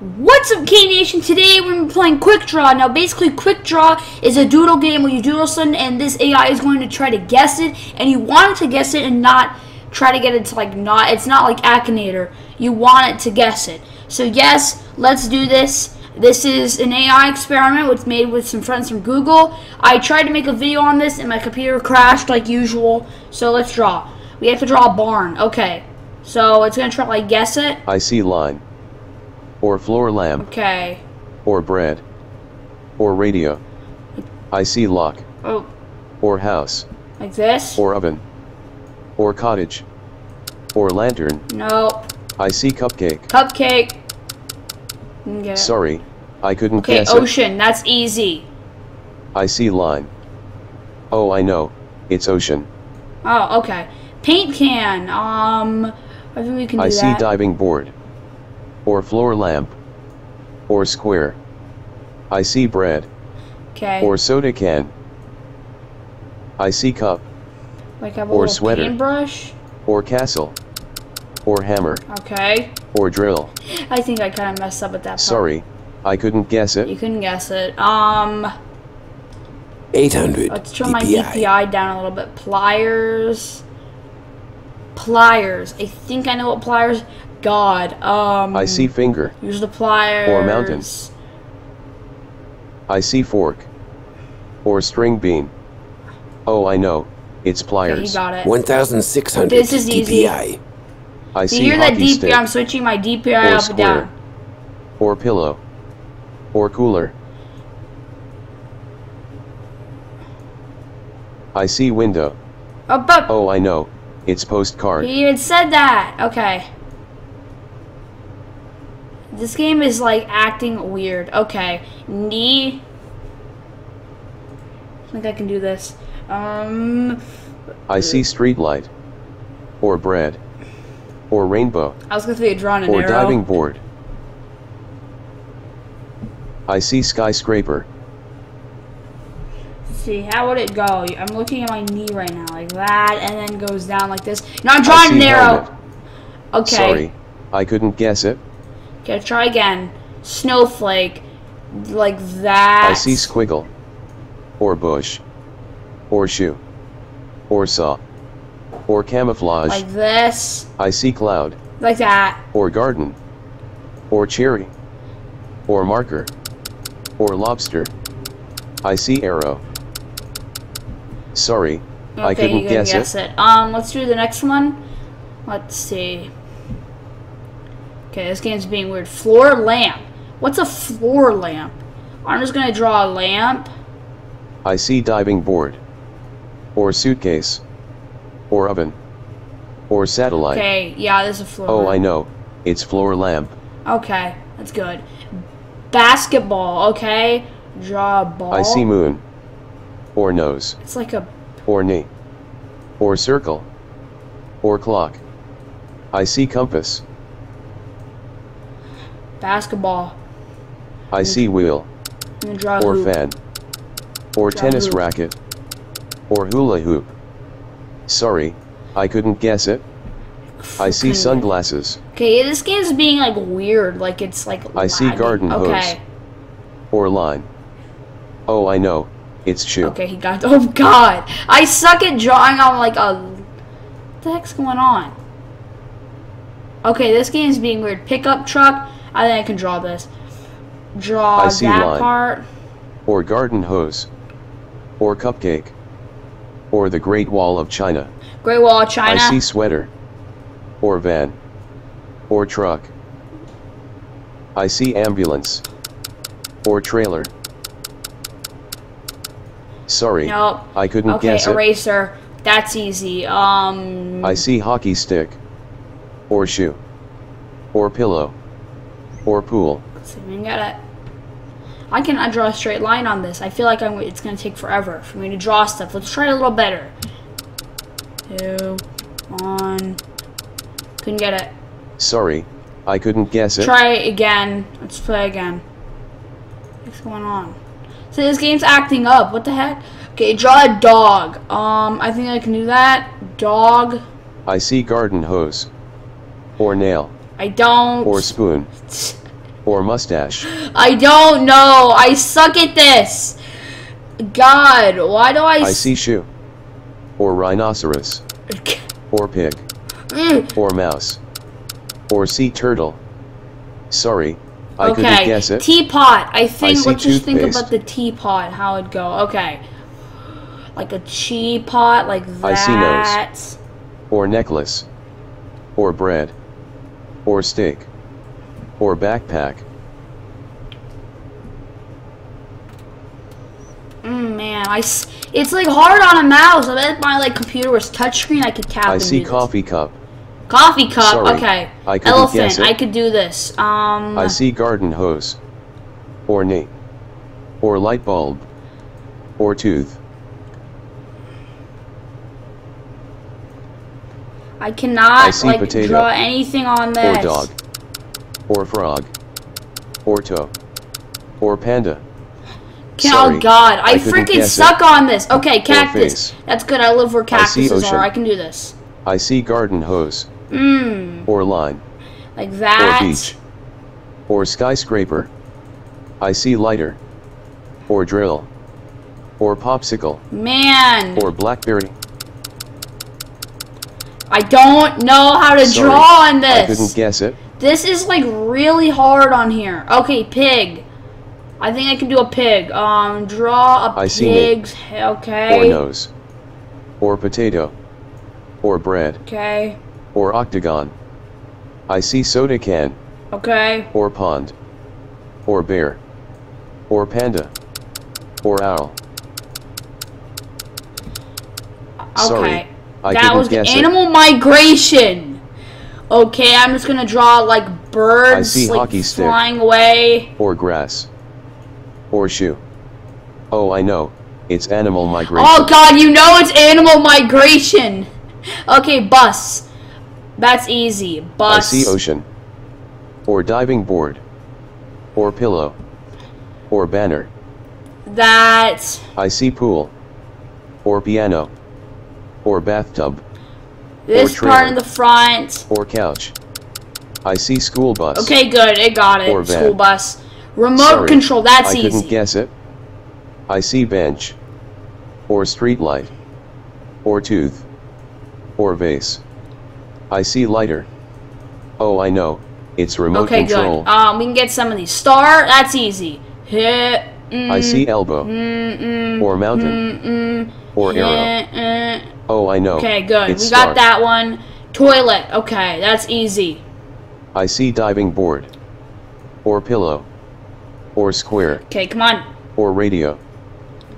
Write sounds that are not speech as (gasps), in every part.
What's up, K Nation? Today we're playing Quick Draw. Now, basically, Quick Draw is a doodle game where you doodle something, and this AI is going to try to guess it, and you want it to guess it and not try to get it to like not. It's not like Akinator. You want it to guess it. So yes, let's do this. This is an AI experiment was made with some friends from Google. I tried to make a video on this, and my computer crashed like usual. So let's draw. We have to draw a barn. Okay. So it's gonna try to like guess it. I see line. Or floor lamp. Okay. Or bread. Or radio. I see lock. Oh, Or house. like this? Or oven. Or cottage. Or lantern. No. I see cupcake. Cupcake. It. Sorry, I couldn't Okay, guess it. ocean. That's easy. I see line. Oh, I know. It's ocean. Oh, okay. Paint can. Um, I think we can do I see that. diving board. Or floor lamp. Or square. I see bread. okay. Or soda can. I see cup. like a or little sweater. paintbrush. Or castle. Or hammer. Okay. Or drill. I think I kind of messed up at that part. Sorry, I couldn't guess it. You couldn't guess it. Um, 800 let's turn my DPI. DPI down a little bit. Pliers. Pliers. I think I know what pliers. God. Um. I see finger. Use the pliers. Or mountain. I see fork. Or string bean. Oh, I know. It's Okay, he pliers. got it. 1600 This is easy. DPI. I You see hear that DPI? stick. I'm switching my DPI Or up and square. down. Or pillow. Or cooler. I see window. Up, up. Oh, I know. It's postcard. He even said that. Okay. This game is like acting weird. Okay. Knee. I think I can do this. Um, I see street light. Or bread. Or rainbow. I was gonna say drawing an Or arrow. diving board. I see skyscraper. Let's see, how would it go? I'm looking at my knee right now, like that, and then goes down like this. No, I'm drawing an arrow. Okay. Sorry, I couldn't guess it. Okay, try again. Snowflake, like that. I see squiggle. Or bush. Or shoe. Or saw. Or camouflage. Like this, I see cloud. like that. Or garden. Or cherry. Or marker. Or lobster. I see arrow. Sorry, I couldn't guess, guess it. it. Um, let's do the next one. Let's see. Okay, this game's being weird. Floor lamp. What's a floor lamp? I'm just gonna draw a lamp. I see diving board. Or suitcase. Or oven. Or satellite. Okay, yeah, this is a floor Oh, lamp. I know. It's floor lamp. Okay, that's good. Basketball, okay. Draw a ball. I see moon. Or nose. It's like a Or knee. Or circle. Or clock. I see compass. Basketball. I see wheel. I'm gonna draw a Or hoop. fan. Or Draw tennis hoop. racket. Or hula hoop. Sorry, I couldn't guess it. I (laughs) see sunglasses. Okay, this game's being like weird. Like it's like. I see garden hose. Okay. Or line. Oh, I know. It's shoe. Okay, he got. (laughs) Oh God, I suck at drawing on like a. What the heck's going on? Okay, this game's being weird. Pickup truck. I think I can draw this. Draw that line. part. Or garden hose. Or cupcake. Or the Great Wall of China. Great Wall of China. I see sweater. Or van. Or truck. I see ambulance. Or trailer. Sorry, Nope. I couldn't Okay, guess it. eraser. That's easy. Um. I see hockey stick. Or shoe. Or pillow. Or pool. Let's see if we can. I can draw a straight line on this. I feel like I'm, it's going to take forever for me to draw stuff. Let's try it a little better. Two, one. Couldn't get it. Sorry, I couldn't guess it. Try again. Let's play again. What's going on? So this game's acting up. What the heck? Okay, draw a dog. Um, I think I can do that. Dog. I see garden hose. Or nail. I don't. Or spoon. or mustache, (gasps) I don't know. I suck at this. God, why do I? I see shoe, or rhinoceros, (laughs) or pig, Mm, or mouse, or sea turtle. Sorry, I couldn't guess it. teapot. I think. see let's just think about the teapot. How it'd go. Okay, like a teapot, like that. I see nose. or necklace, or bread, or steak, or backpack. Mm, man, I. s- It's like hard on a mouse. I bet if my like computer was touchscreen, I could tap. I see do this. coffee cup. Coffee cup. Sorry, okay. I Elephant. I could do this. Um. I see garden hose, or knee, or light bulb, or tooth. I cannot I see like potato. draw anything on this. or dog, or frog, or toe, or panda, Can, oh Sorry, oh God, I, I freaking guess it. suck on this. Okay, cactus. That's good. I live where cactuses ocean. are. I can do this. I see garden hose, Mmm, or line, like that. or beach, or skyscraper. I see lighter, or drill, or popsicle, Man, or blackberry. I don't know how to Sorry, draw on this. I couldn't guess it. This is like really hard on here. Okay, pig. I think I can do a pig. Um, draw a I see pig's. Okay. Or nose, or potato, or bread, Okay. or octagon. I see soda can, Okay. or pond, or bear, or panda, or owl. Sorry, Okay. I that was guess it. animal migration. Okay, I'm just gonna draw like birds like flying away. or grass, or shoe. Oh, I know, it's animal migration. Oh god, you know it's animal migration. Okay, bus. That's easy. Bus. I see ocean, or diving board, or pillow, or banner. That. I see pool, or piano, or bathtub, This Or part in the front. or couch. I see school bus. Okay, good. It got it. Or van. School bus. Remote Sorry, control. That's I couldn't easy. guess it. I see bench, or street light, or tooth, or vase. I see lighter. Oh, I know, it's remote Okay, control. Okay, good. Um, we can get some of these. Star. That's easy. Hit. I see mm, elbow, Mm-mm. or mountain, Mm-mm. or arrow. Uh, Oh, I know. Okay, good. It's we got star. that one. Toilet. Okay, that's easy. I see diving board, or pillow, or square, Okay, come on. or radio.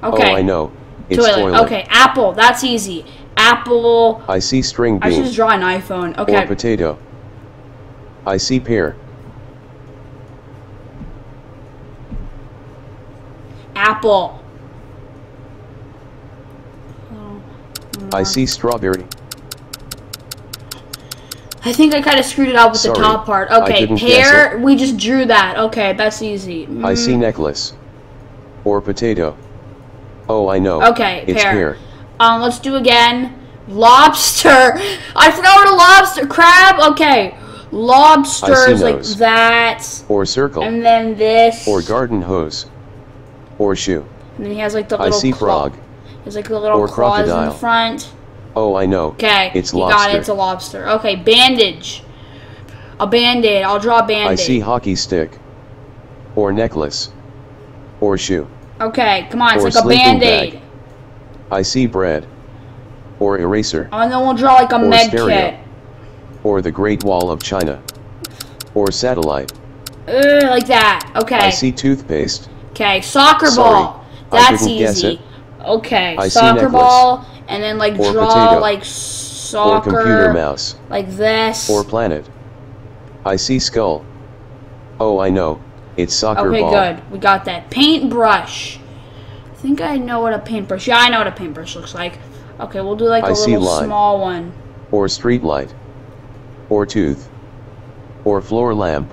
Okay. Oh, I know, it's toilet. toilet. Okay, apple. That's easy. Apple. I see string I should bean, just draw an iPhone. Okay. or potato. I see pear, Apple. I see strawberry. I think I kind of screwed it up with Sorry, the top part. Okay, pear. We just drew that. Okay, that's easy. I see Mm, necklace, or potato. Oh, I know. Okay, it's pear. pear. Um, let's do again. Lobster. (laughs) I forgot what a lobster. Crab. Okay. Lobsters like that. or circle, And then this. or garden hose, or shoe. And then he has like the I little see claw- frog. There's like the little or claws in the crocodile. front. Oh, I know. Okay. It's you got lobster. it. It's a lobster. Okay. Bandage. A band-aid. I'll draw a band-aid. I see hockey stick, or necklace, or shoe. Okay. Come on. It's or like a band-aid. bag. I see bread, or eraser, And then we'll draw like a Or med stereo. kit. or the Great Wall of China, or satellite. Ugh, like that. Okay. I see toothpaste, Okay, soccer Sorry, ball. I That's easy. Okay, I soccer ball, and then like Or draw potato. like or soccer, computer mouse, like this. or planet. I see skull. Oh, I know. It's soccer okay, ball. Okay, good. We got that. Paintbrush. I think I know what a paintbrush. Yeah, I know what a paintbrush looks like. Okay, we'll do like a I see little line. small one. or street light, or tooth, or floor lamp.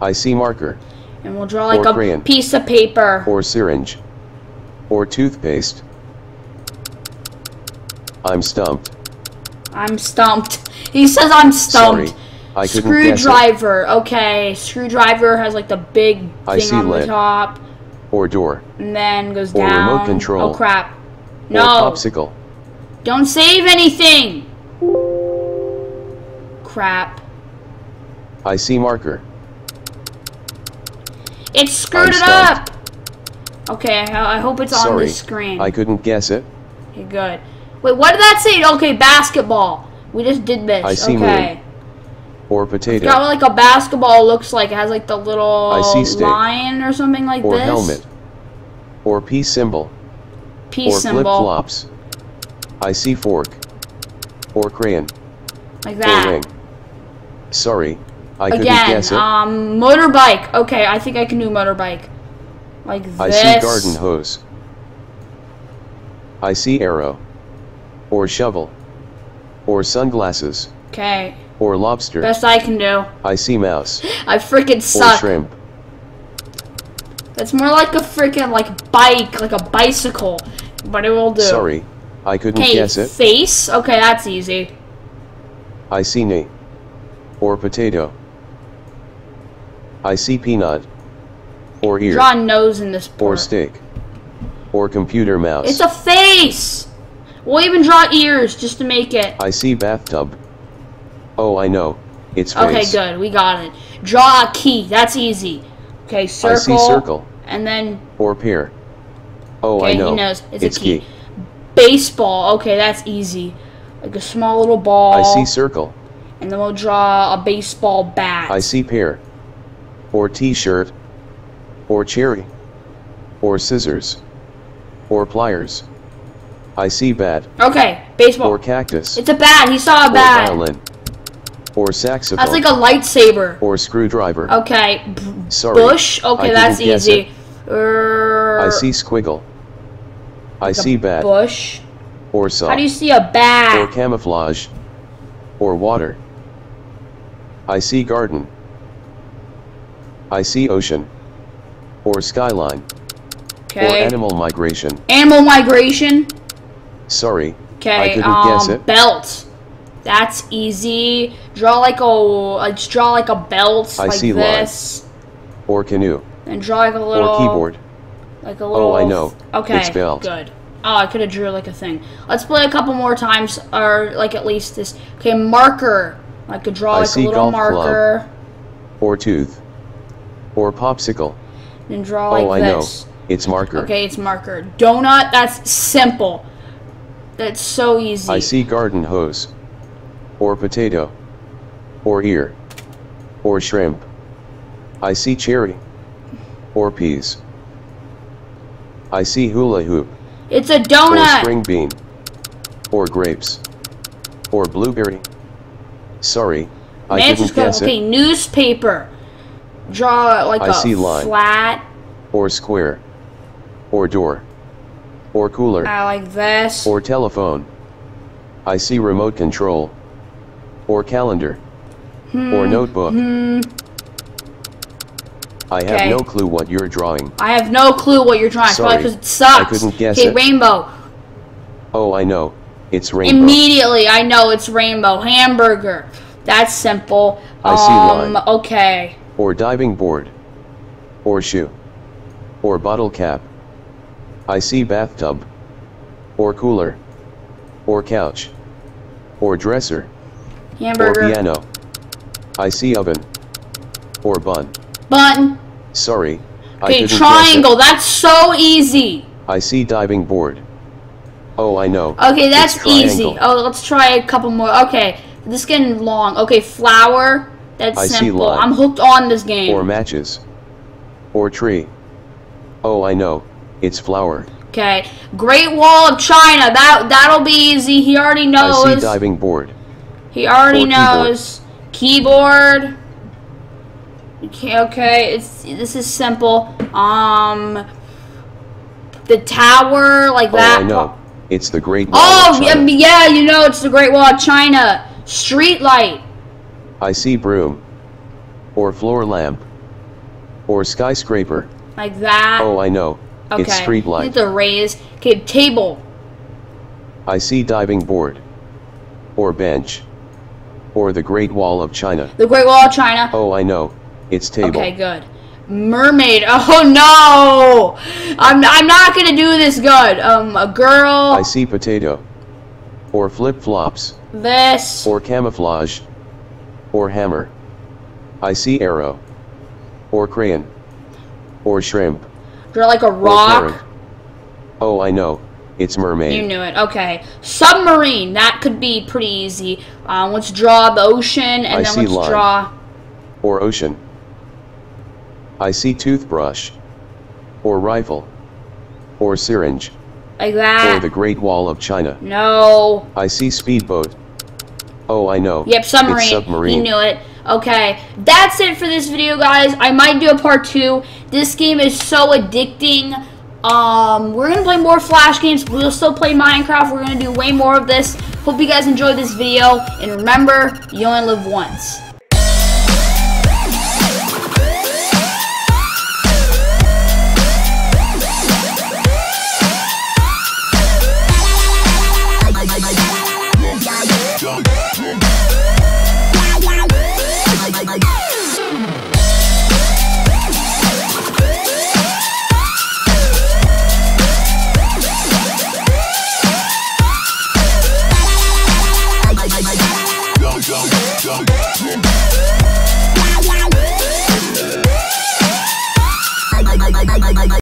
I see marker, And we'll draw like Or a crayon. piece of paper. or syringe, or toothpaste. I'm stumped. I'm stumped. He says I'm stumped. Sorry. I couldn't guess it. Screwdriver. Okay, screwdriver has like the big thing on the top, Or door. and then goes Or down. remote control. Oh crap! Or No, popsicle. don't save anything. Crap! I see marker. It screwed it up. Okay, I, I hope it's on the screen. I couldn't guess it. Okay, good. Wait, what did that say? Okay, basketball. We just did this. I see okay. Or potato. Got like a basketball looks like. It has like the little I see stick. line or something like Or this. helmet. Or peace symbol. P or symbol. flip flops. I see fork. Or crayon. Like Or that. ring. Sorry. I couldn't Again, guess it. um, motorbike. Okay, I think I can do motorbike. Like this. I see garden hose. I see arrow. Or shovel. Or sunglasses. Okay, Or lobster. best I can do. I see mouse. (laughs) I freaking suck. Or shrimp. That's more like a freaking like bike, like a bicycle, but it will do. Sorry. I couldn't Okay, guess it. face. Okay, that's easy. I see knee. Or potato. I see peanut. Or ear. Draw a nose in this Or part. steak. Or computer mouse. It's a face. We'll even draw ears just to make it. I see bathtub. Oh, I know. It's face. Okay, good. We got it. Draw a key. That's easy. Okay, circle. I see circle. And then Or pear. Oh, okay, I know. he knows. It's, it's a key. key. Baseball. Okay, that's easy. Like a small little ball. I see circle. And then we'll draw a baseball bat. I see pear. Or t-shirt. Or cherry. Or scissors. Or pliers. I see bat. Okay, baseball. Or cactus. it's a bat. He saw a bat. or violin. Or saxophone. That's like a lightsaber. or screwdriver. Okay. b- Sorry. Bush. Okay, I that's easy. Er, I see squiggle. I see bat. bush. Or saw. How do you see a bat? or camouflage. Or water. I see garden. I see ocean. Or skyline. Or animal migration. Animal migration. Sorry. Okay. I couldn't um, guess it. Belt. That's easy. Draw like a. uh, Just draw like a belt I like see line. this. Or canoe. And draw like a little. Or keyboard. Like a little. Oh, I know. Okay. It's belt. Good. Oh, I could have drew like a thing. Let's play a couple more times, or like at least this. Okay, marker. I could draw I like a little golf club. marker. Or tooth. Or popsicle. And draw like oh, I this. know. It's marker. Okay, it's marker. Donut, that's simple. That's so easy. I see garden hose. Or potato. Or ear. Or shrimp. I see cherry. Or peas. I see hula hoop. It's a donut! Or string bean. Or grapes. Or blueberry. Sorry, I didn't guess okay, it. newspaper. Draw like I a see line. flat. Or square. Or door. Or cooler. I like this. Or telephone. I see remote control. Or calendar. Hmm, Or notebook. Hmm. I have Okay. no clue what you're drawing. I have no clue what you're drawing. Sorry, because it sucks. I couldn't guess okay, it. rainbow. Oh, I know. It's rainbow. Immediately, I know it's rainbow. Hamburger. That's simple. I see um, line. Okay. Or diving board. Or shoe. Or bottle cap. I see bathtub. Or cooler. Or couch. Or dresser. Or piano. I see oven. Or bun. Button. Sorry. I Okay, triangle. That's so easy. I see diving board. Oh, I know. Okay, that's easy. Oh, let's try a couple more. Okay, this is getting long. Okay, flower. That's I see simple. line. I'm hooked on this game. Or matches. Or tree. Oh, I know. It's flower. Okay, Great Wall of China. That that'll be easy. He already knows. I see diving board. He already Or knows. Keyboard. Okay, okay. It's this is simple. Um, the tower like Oh, that. I know. It's the Great Wall Oh of yeah, China. yeah, you know it's the Great Wall of China. Street light. I see broom. Or floor lamp. Or skyscraper. Like that. Oh, I know. okay. It's street light. need to raise. Okay, table. I see diving board. Or bench. or the Great Wall of China. The Great Wall of China. Oh, I know, it's table. Okay, good. Mermaid. (laughs) Oh no! I'm I'm not gonna do this good. Um, a girl. I see potato, or flip flops, This. or camouflage, or hammer. I see arrow, or crayon, or shrimp, You're like a rock. Oh, I know, it's mermaid. You knew it. Okay. Submarine. That could be pretty easy. Uh, let's draw the ocean, and I then let's line. draw. or ocean. I see toothbrush, or rifle, or syringe, Like that. or the Great Wall of China. No. I see speedboat. Oh, I know. Yep, submarine. It's submarine. You knew it. Okay, that's it for this video, guys. I might do a part two. This game is so addicting. Um, we're gonna play more Flash games. We'll still play Minecraft. We're gonna do way more of this. Hope you guys enjoyed this video. And remember, you only live once.